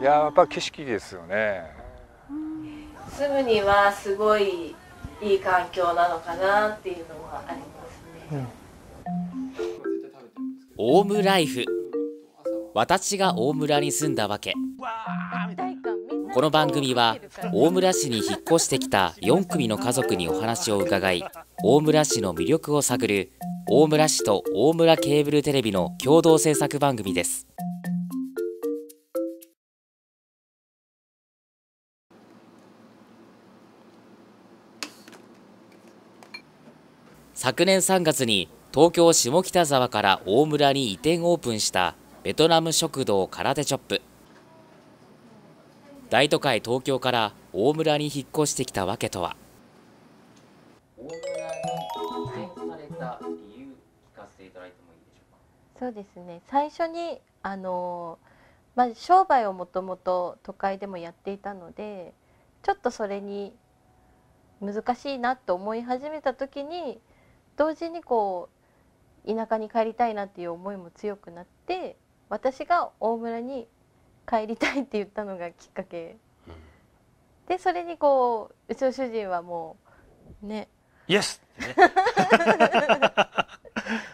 いややっぱ景色ですよね。住むにはすごいいい環境なのかなっていうのはありますね、オウムライフ。私が大村に住んだわけ。この番組は大村市に引っ越してきた4組の家族にお話を伺い大村市の魅力を探る大村市と大村ケーブルテレビの共同制作番組です昨年3月に東京下北沢から大村に移転オープンしたベトナム食堂空手チョップ。大都会東京から大村に引っ越してきたわけとは。大村に移転された理由聞かせていただいてもいいでしょうか？そうですね。最初にあの、まあ、商売をもともと都会でもやっていたのでちょっとそれに難しいなと思い始めた時に同時にこう田舎に帰りたいなっていう思いも強くなって私が大村に帰りたいって言ったのがきっかけ、うん、でそれにこううちの主人はもうね。イエスね。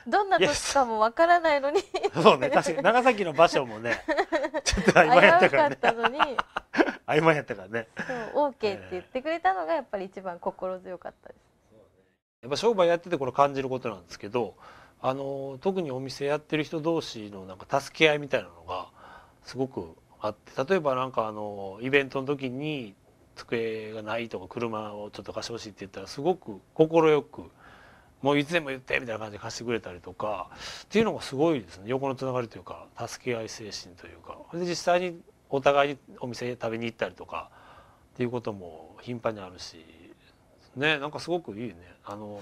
どんな時かもわからないのに。そうね。確かに長崎の場所もね ちょっと曖昧やったからね。ったのに。曖昧やったからね。そう OK って言ってくれたのがやっぱり一番心強かったですやっぱ商売やっててこれ感じることなんですけどあの特にお店やってる人同士のなんか助け合いみたいなのがすごくあって例えばなんかあのイベントの時に机がないとか車をちょっと貸してほしいって言ったらすごく快くもういつでも言ってみたいな感じで貸してくれたりとかっていうのがすごいですね。横のつながりというか助け合い精神というか。で実際にお互いにお店食べに行ったりとかっていうことも頻繁にあるしねなんかすごくいいね。あの、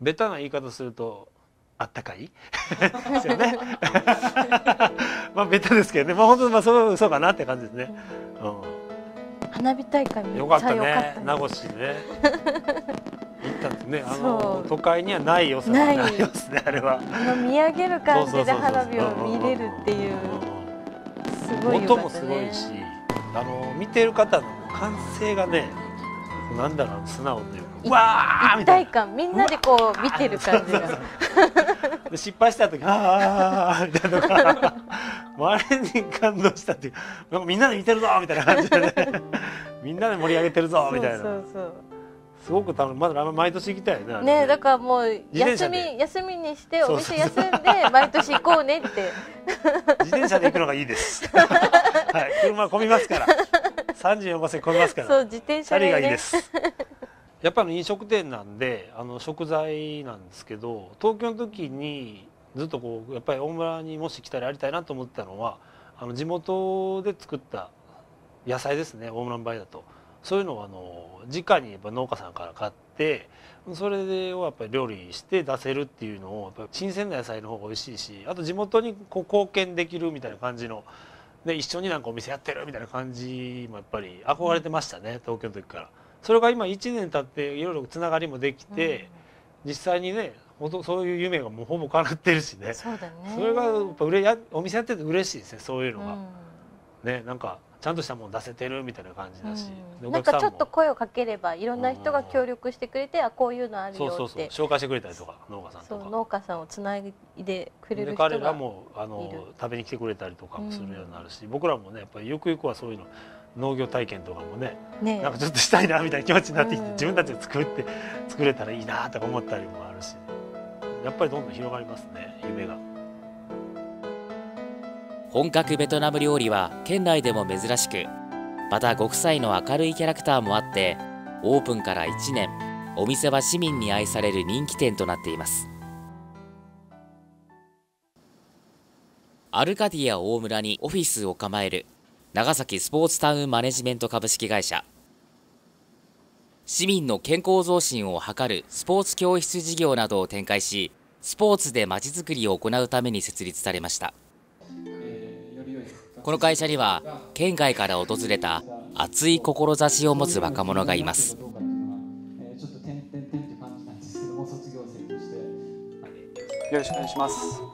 ベタな言い方するとあったかい？ですよね。まあベタですけどね。まあ本当まあそうそうかなって感じですね、うん、花火大会よかったね。名護市ね。行ったんですね。あの都会にはない良さがありますねあれは。あの見上げる感じで花火を見れるっていう。すごい、ね、音もすごいしあの見てる方の歓声がねなんだろう素直というかわー一体感みんなでこう見てる感じが。で失敗した時ああみたいなのがあれに感動したっていうなんかみんなで見てるぞみたいな感じでね。みんなで盛り上げてるぞみたいな。そうそうすごく楽まだ毎年行きたいねねだからもう休み休みにしてお店休んで毎年行こうねって。自転車で行くのがいいです。はい。車混みますから34馬線混みますから。そう自転車で、ね、がいいです。やっぱり飲食店なんであの食材なんですけど東京の時にずっとこうやっぱり大村にもし来たらやりたいなと思ったのはあの地元で作った野菜ですね大村の場合だと。そういうのをあの直にやっぱ農家さんから買ってそれをやっぱり料理して出せるっていうのをやっぱ新鮮な野菜の方が美味しいしあと地元にこう貢献できるみたいな感じので一緒になんかお店やってるみたいな感じもやっぱり憧れてましたね東京の時から。それが今1年経っていろいろつながりもできて、うん、実際にねそういう夢がもうほぼ叶ってるしね。そうだね。それがやっぱうれやお店やってて嬉しいですねそういうのが。うん、ねなんかちゃんとしたもの出せてるみたいな感じだし、うん、なんかちょっと声をかければいろんな人が協力してくれて、うん、あこういうのあるよって。そうそうそう。紹介してくれたりとか農家さんとか。農家さんをつないでくれる人が彼らもあの食べに来てくれたりとかもするようになるし、うん、僕らもねやっぱりゆくゆくはそういうの農業体験とかもねね。なんかちょっとしたいなみたいな気持ちになってきて、自分たちで作って作れたらいいなとか思ったりもあるしやっぱりどんどん広がりますね夢が。本格ベトナム料理は県内でも珍しくまたご夫妻の明るいキャラクターもあってオープンから1年お店は市民に愛される人気店となっています。アルカディア大村にオフィスを構える長崎スポーツタウンマネジメント株式会社。市民の健康増進を図るスポーツ教室事業などを展開しスポーツでまちづくりを行うために設立されました。この会社には県外から訪れた熱い志を持つ若者がいますよろしくお願いします。諸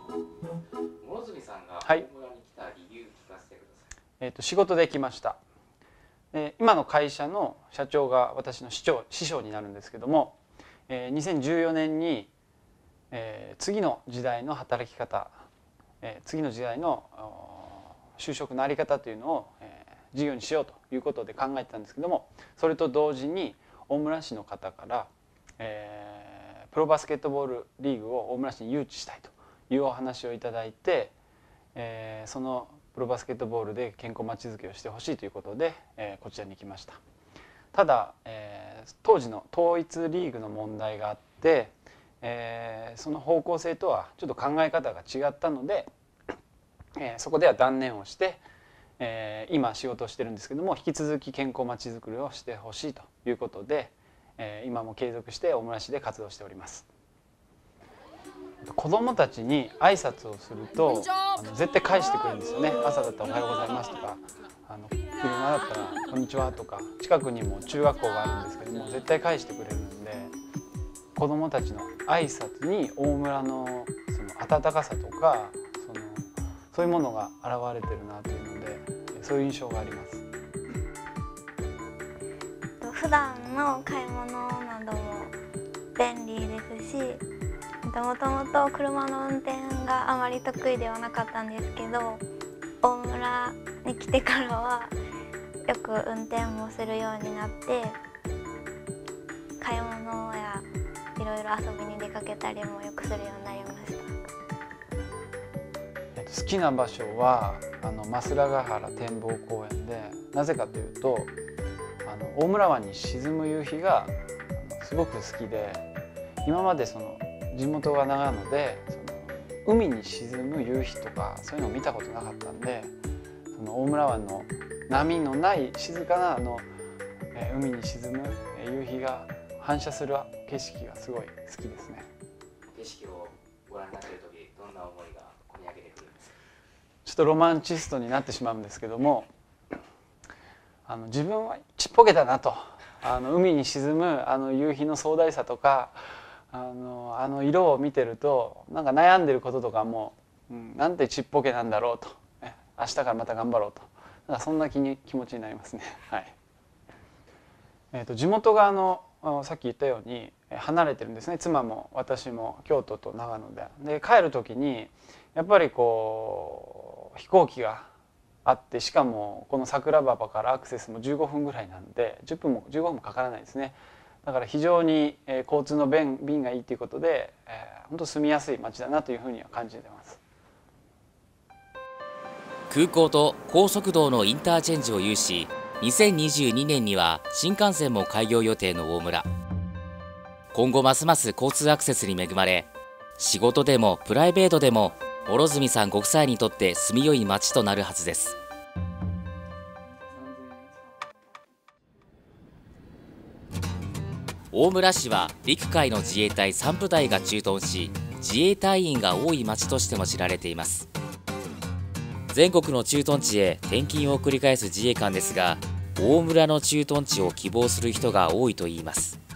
角さんが大村に来た理由聞かせてください。えー、と仕事で来ましたで今の会社の社長が私の師長師匠になるんですけども、えー、2014年に、えー、次の時代の働き方、えー、次の時代の就職の在り方というのを、えー、事業にしようということで考えてたんですけどもそれと同時に大村市の方から、えー、プロバスケットボールリーグを大村市に誘致したいというお話をいただいて、えー、そのプロバスケットボールで健康まちづくりをしてほしいということで、えー、こちらに来ました。ただ、えー、当時の統一リーグの問題があって、えー、その方向性とはちょっと考え方が違ったので、えー、そこでは断念をして、えー、今仕事をしてるんですけども引き続き健康まちづくりをしてほしいということで、えー、今も継続して大村市で活動しております。子供たちに挨拶をするとあの絶対返してくれるんですよね朝だったら「おはようございます」とかあの昼間だったら「こんにちは」とか近くにも中学校があるんですけども絶対返してくれるんで子供たちの挨拶に大村のその温かさとかそういうものが現れてるなというのでそういう印象があります。普段の買い物なども便利ですしもともと車の運転があまり得意ではなかったんですけど大村に来てからはよく運転もするようになって買い物やいろいろ遊びに出かけたりもよくするようになりました好きな場所はあの増良ヶ原展望公園でなぜかというとあの大村湾に沈む夕日がすごく好きで今までその地元が長野でその海に沈む夕日とかそういうのを見たことなかったんでその大村湾の波のない静かなあの、え、海に沈む夕日が反射する景色がすごい好きですね。景色をご覧になってる時どんな思いが込み上げてくるんですかちょっとロマンチストになってしまうんですけどもあの自分はちっぽけだなと。あの海に沈むあの夕日の壮大さとかあのあの色を見てるとなんか悩んでることとかも、うん、なんてちっぽけなんだろうと。明日からまた頑張ろうと。なんかそんな気に気持ちになりますね。はい。えーと、地元があのさっき言ったように離れてるんですね。妻も私も京都と長野で。で帰る時にやっぱりこう飛行機があってしかもこの桜馬場からアクセスも15分ぐらいなんで10分も15分もかからないですね。だから非常に、えー、交通の便便がいいということで、えー、本当住みやすい街だなというふうには感じてます空港と高速道のインターチェンジを有し2022年には新幹線も開業予定の大村今後ますます交通アクセスに恵まれ仕事でもプライベートでも諸角さんご夫妻にとって住みよい街となるはずです。大村市は陸海の自衛隊3部隊が駐屯し自衛隊員が多い町としても知られています。全国の駐屯地へ転勤を繰り返す自衛官ですが大村の駐屯地を希望する人が多いといいます。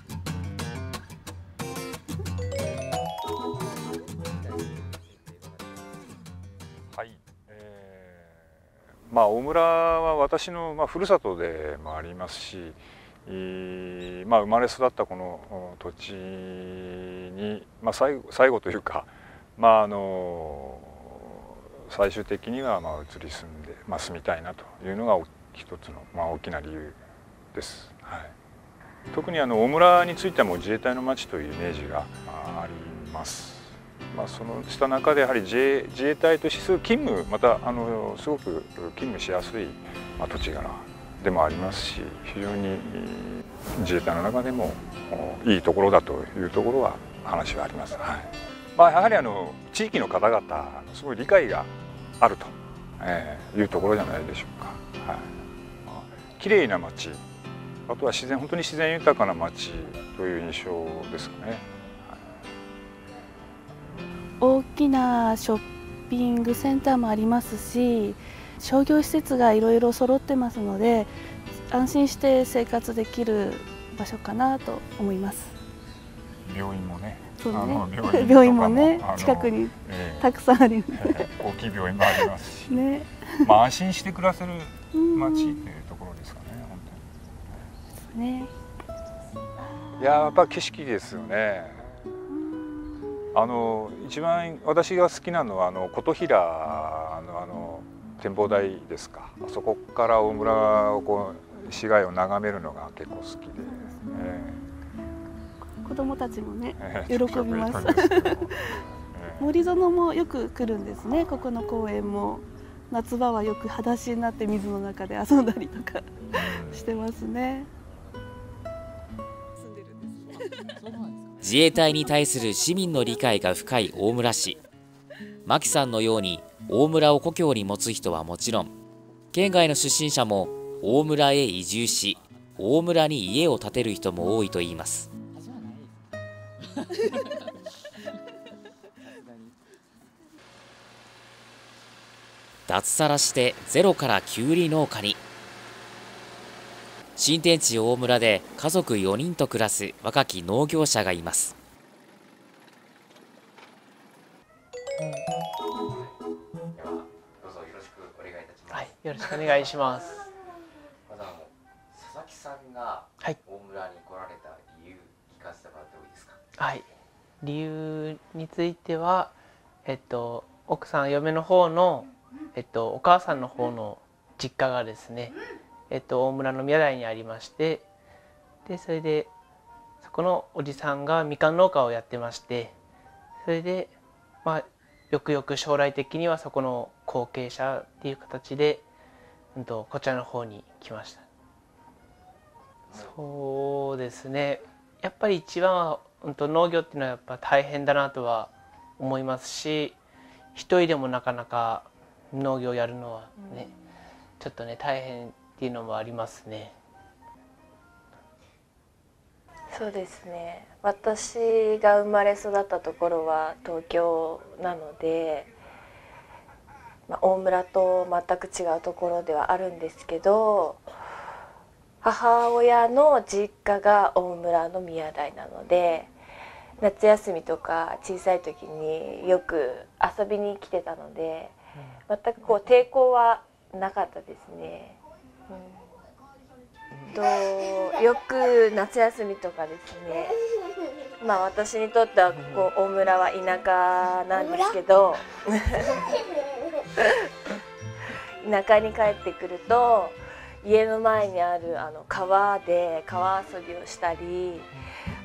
まあ大村は私のまあふるさとでもありますしまあ、生まれ育ったこの土地に、まあ、最後最後というか、まあ、あの最終的にはまあ移り住んで、まあ、住みたいなというのが一つの、まあ、大きな理由です。はい、特にあの大村についても自衛隊の町というイメージがあります。まあ、そのした中でやはり自衛自衛隊としてすぐ勤務またあのすごく勤務しやすい、まあ、土地柄でもありますし非常に自衛隊の中でもいいところだというところは話はあります。はいまあ、やはりあの地域の方々すごい理解があると、えー、いうところじゃないでしょうか。はい、綺麗な街あとは自然本当に自然豊かな街という印象ですかね。はい、大きなショッピングセンターもありますし商業施設がいろいろ揃ってますので安心して生活できる場所かなと思います。病院もね。そうね。病院もね近くにたくさんあります、えー、大きい病院もありますし、ね。まあ安心して暮らせる街っていうところですかね本当に。ね。いややっぱ景色ですよねあの一番私が好きなのはあの琴平のあの展望台ですか。そこから大村をこう市街を眺めるのが結構好きで、えー、子供たちもね、喜びます。森園もよく来るんですね。ここの公園も。夏場はよく裸足になって水の中で遊んだりとかしてますね。自衛隊に対する市民の理解が深い大村市。牧さんのように大村を故郷に持つ人はもちろん県外の出身者も大村へ移住し大村に家を建てる人も多いといいます。脱サラしてゼロからきゅうり農家に新天地大村で家族4人と暮らす若き農業者がいます、はい、よろしくお願いします。まずあの佐々木さんが大村に来られた理由、聞かせてもらってもいいですか？はい。理由についてはえっと奥さん嫁の方のえっとお母さんの方の実家がですね、えっと、大村の宮台にありましてでそれでそこのおじさんがみかん農家をやってましてそれでまあよくよく将来的にはそこの後継者っていう形で、うんと、こちらの方に来ました。そうですね。やっぱり一番は、うんと、農業っていうのはやっぱ大変だなとは思いますし一人でもなかなか農業やるのはね、うん、ちょっとね大変っていうのもありますね。そうですね私が生まれ育ったところは東京なので、まあ、大村と全く違うところではあるんですけど母親の実家が大村の宮台なので夏休みとか小さい時によく遊びに来てたので全くこう抵抗はなかったですね。とよく夏休みとかですねまあ私にとってはこう大村は田舎なんですけど田舎に帰ってくると家の前にあるあの川で川遊びをしたり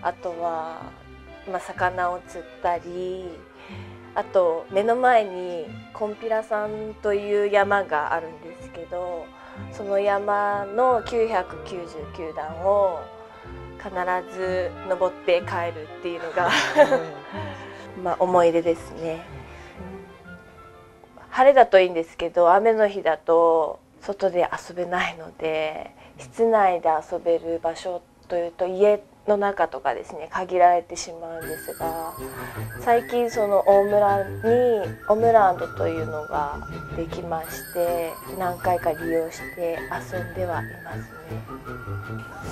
あとは、まあ、魚を釣ったりあと目の前にコンピラ山という山があるんですけどその山の999段を必ず登って帰るっていうのが まあ思い出ですね。晴れだといいんですけど雨の日だと外で遊べないので室内で遊べる場所というと家の中とかですね限られてしまうんですが最近その大村にオムランドというのができまして何回か利用して遊んではいますね。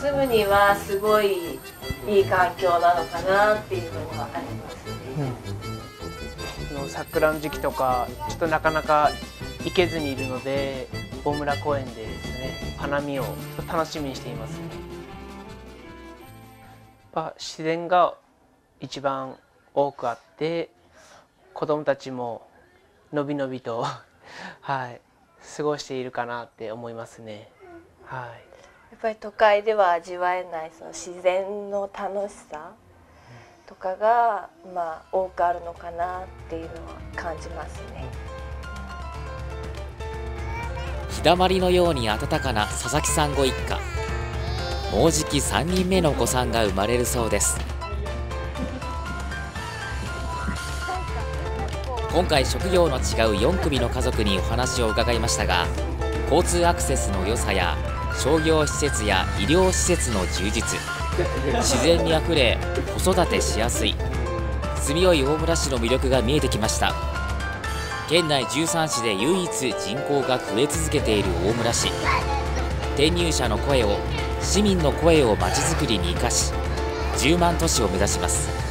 住むにはすごいいい環境なのかなっていうのはありますね、うん、桜の時期とかちょっとなかなか行けずにいるので大村公園でですね花見を楽しみにしています。ねぱ自然が一番多くあって子どもたちものびのびと はい過ごしているかなって思いますね。はい、やっぱり都会では味わえないその自然の楽しさとかが、まあ、多くあるのかなっていうのは感じますね。日だまりのように温かな佐々木さんご一家。もうじき3人目のお子さんが生まれるそうです。今回職業の違う4組の家族にお話を伺いましたが交通アクセスの良さや商業施設や医療施設の充実自然にあふれ子育てしやすい住みよい大村市の魅力が見えてきました。県内13市で唯一人口が増え続けている大村市。転入者の声を市民の声をまちづくりに生かし10万都市を目指します。